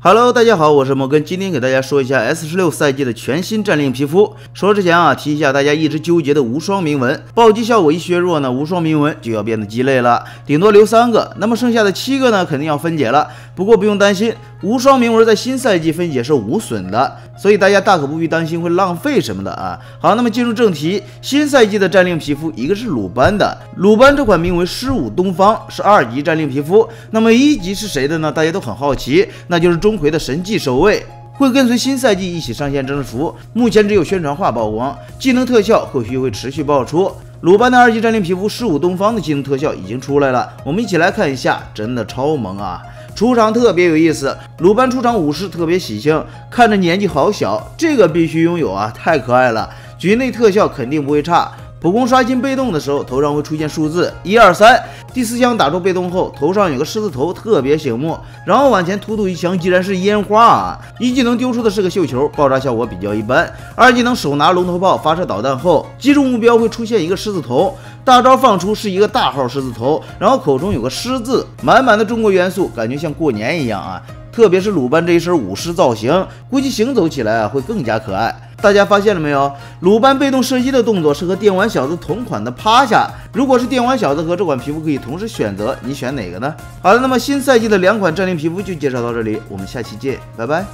Hello，大家好，我是摩根，今天给大家说一下 S 十六赛季的全新战令皮肤。说之前啊，提一下大家一直纠结的无双铭文，暴击效果一削弱呢，无双铭文就要变得鸡肋了，顶多留三个，那么剩下的七个呢，肯定要分解了。不过不用担心，无双铭文在新赛季分解是无损的，所以大家大可不必担心会浪费什么的啊。好，那么进入正题，新赛季的战令皮肤一个是鲁班的，鲁班这款名为狮舞东方，是二级战令皮肤。那么一级是谁的呢？大家都很好奇，那就是钟馗的神技守卫，会跟随新赛季一起上线征服。目前只有宣传画曝光，技能特效后续会持续爆出。鲁班的二级战令皮肤狮舞东方的技能特效已经出来了，我们一起来看一下，真的超萌啊！出场特别有意思，鲁班出场武士特别喜庆，看着年纪好小，这个必须拥有啊，太可爱了。局内特效肯定不会差。普攻刷新被动的时候，头上会出现数字一二三。第四枪打出被动后，头上有个狮子头，特别醒目。然后往前突突一枪，竟然是烟花啊！一技能丢出的是个绣球，爆炸效果比较一般。二技能手拿龙头炮发射导弹后，击中目标会出现一个狮子头。大招放出是一个大号狮子头，然后口中有个狮字，满满的中国元素，感觉像过年一样啊！特别是鲁班这一身舞狮造型，估计行走起来啊会更加可爱。大家发现了没有？鲁班被动射击的动作是和电玩小子同款的趴下。如果是电玩小子和这款皮肤可以同时选择，你选哪个呢？好了，那么新赛季的两款战令皮肤就介绍到这里，我们下期见，拜拜。